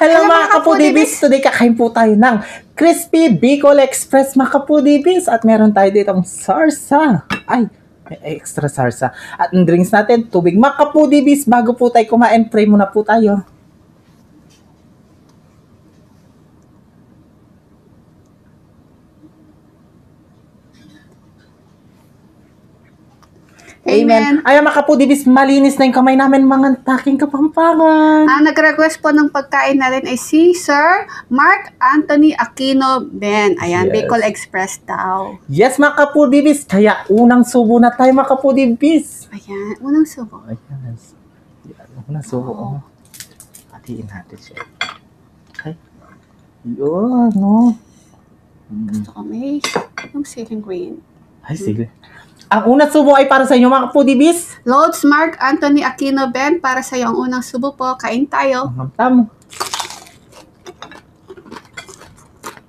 Hello, mga kapudibis! Today kakain po tayo ng Crispy Bicol Express mga kapudibis. At meron tayo ditong sarsa. Ay, may extra sarsa. At ang drinks natin, tubig. Mga kapudibis, bago po tayo kumain, pray muna po tayo. Amen. Ay, mga kapudibis, malinis na yung kamay namin, mga taking kapampangan. Ang nag-request po ng pagkain natin ay si Sir Mark Anthony Aquino Ben. Ayan, Yes. Bicol Express daw. Yes, mga kapudibis. Kaya unang subo na tayo, mga kapudibis. Ayan, unang subo. Ayan. Yan, unang subo. Oh. Hatiin natin siya. Okay. Yun, no. Mm. So, may yung ceiling green. Ay, sige. Ang unang subo ay para sa inyo, mga kapudibis. Loads Mark Anthony Aquino Ben, para sa iyo ang unang subo po. Kain tayo. Ang tamo.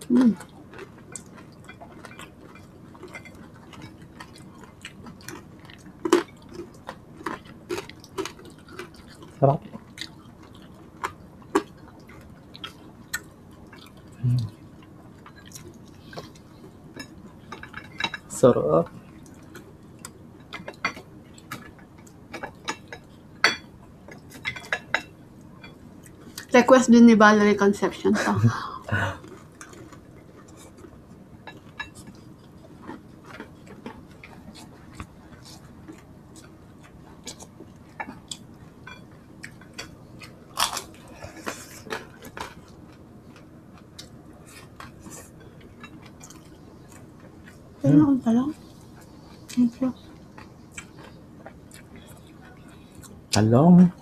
Mm. Sarap. Mm. Sarap. Request din ni Valerie Conception to. Talong? Thank you. Talong.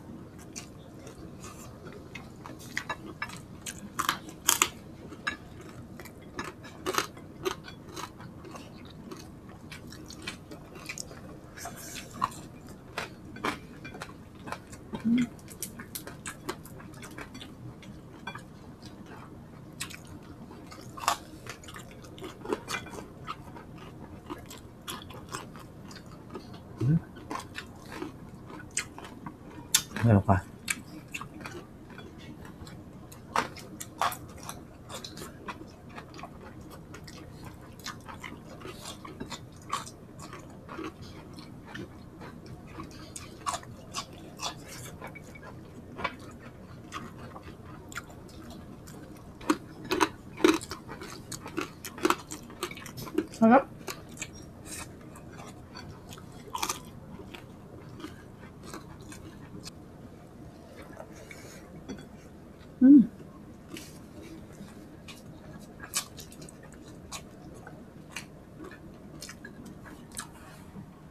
Meron ka. Sarap. Mm.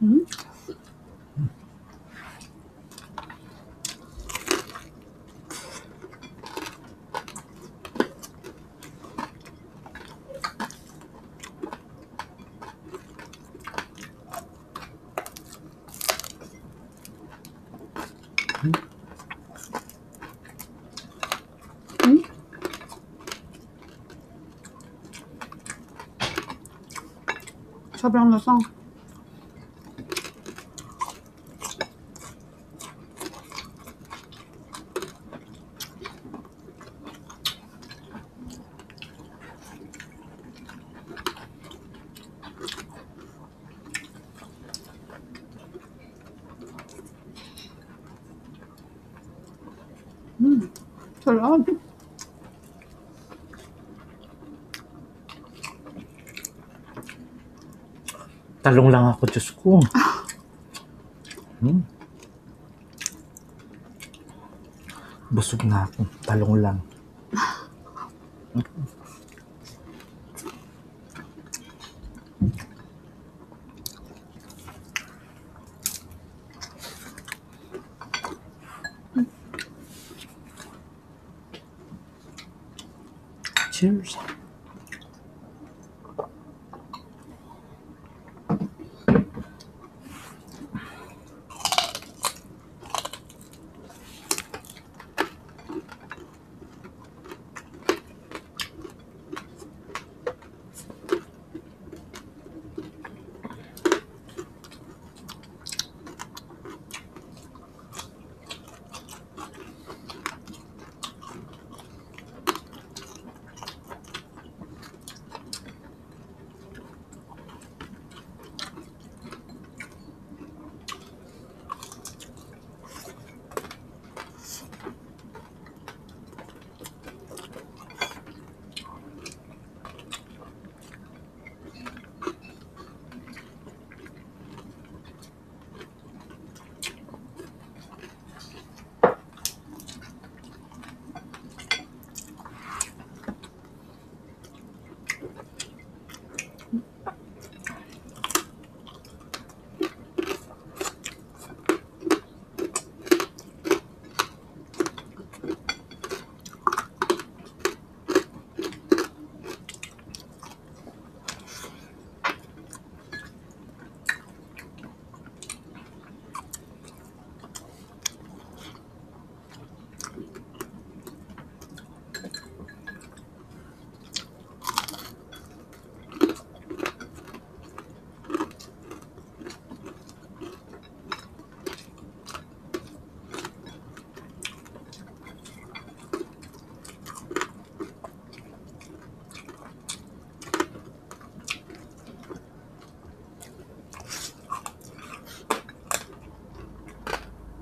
음? 음? 음? 저병로 써. Mm, sarap. Talong lang ako, Diyos ko. Hmm. Busog na ako. Talong lang. Kaçırmayacağım.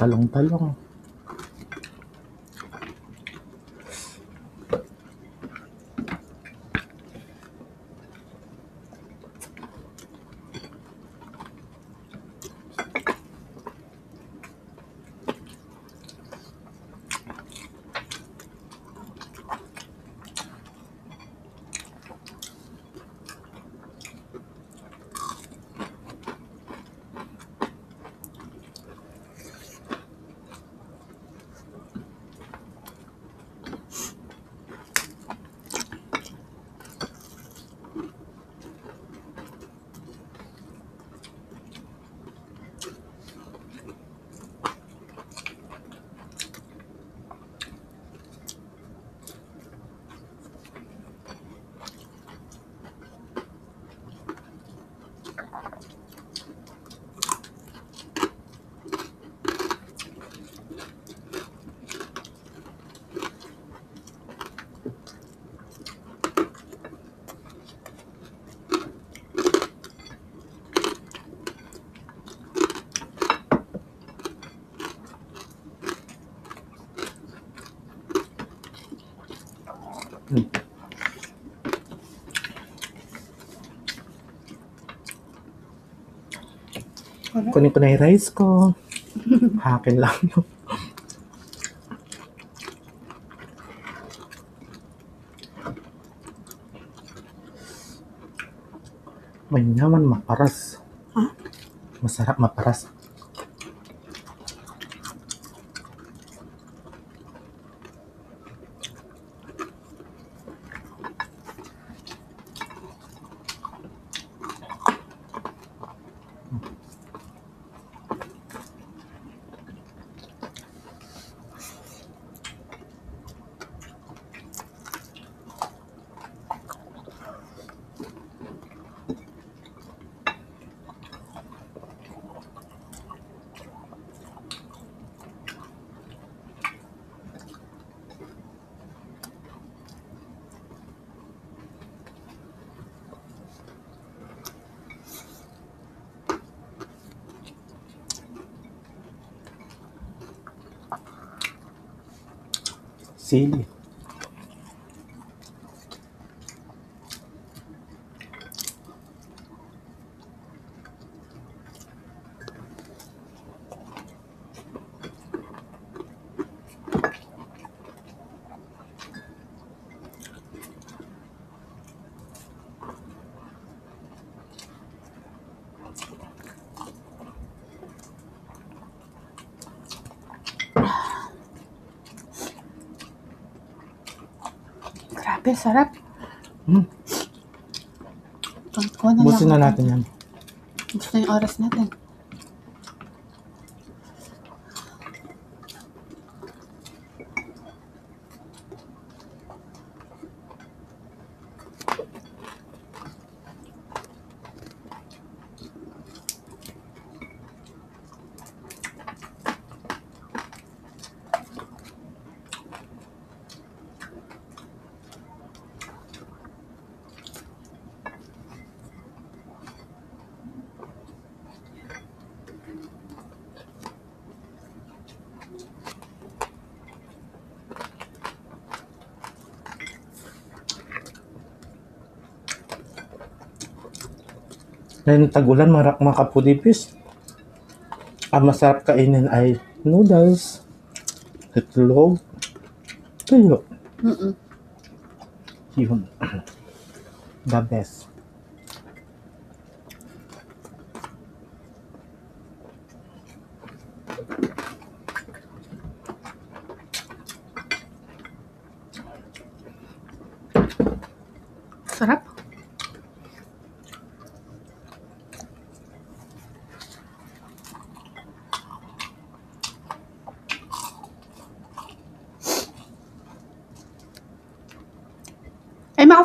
Talong-talong. Kunin ko na yung rice ko. Hakin lang yun. May naman maparas. Masarap maparas. 贼厉 Grabe, sarap. Hmm. Kuha na Busin na natin yan. Gusto na yung oras natin. Ngayon tagulan, marak mga kapudipis. Ang masarap kainin ay noodles, itlog, tuyo. Mm-mm. Yun. The best. Sarap.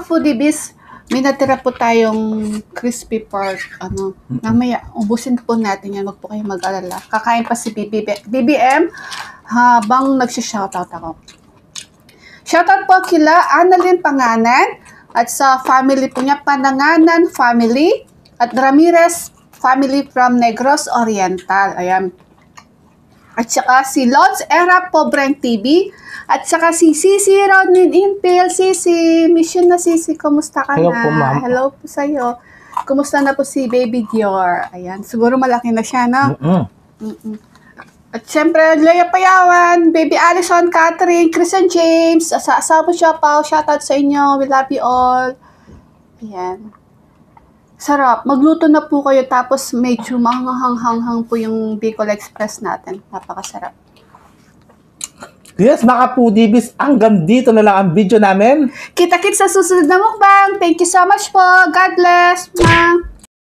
Ay mga foodie may natira po tayong crispy pork. Ano, mamaya, ubusin po natin yan. Huwag po kayo mag-alala. Kakain pa si BB, BBM habang nagsishoutout ako. Shoutout po kila Annalyn Panganan at sa family po niya, Pananganan Family at Ramirez Family from Negros Oriental. Ayan. At saka si Lods Era Pobreng TV. At saka si Sisi Rodnin Impel. Sisi, mission na Sisi. Kumusta ka Hello na? po, ma'am. Hello po sa'yo. Kumusta na po si Baby Dior? Ayan, siguro malaki na siya, no? Mm-mm. Mm-mm. At syempre, Leia Payawan, Baby Allison, Catherine, Christian James, sa asawa siya pa, shoutout sa inyo, we love you all. Ayan. Sarap. Magluto na po kayo tapos medyo mahanghang-hanghang po yung Bicol Express natin. Napakasarap. Yes, mga Pudibis, hanggang dito na lang ang video namin. Kita-kits sa susunod na mukbang. Thank you so much po. God bless. Ma.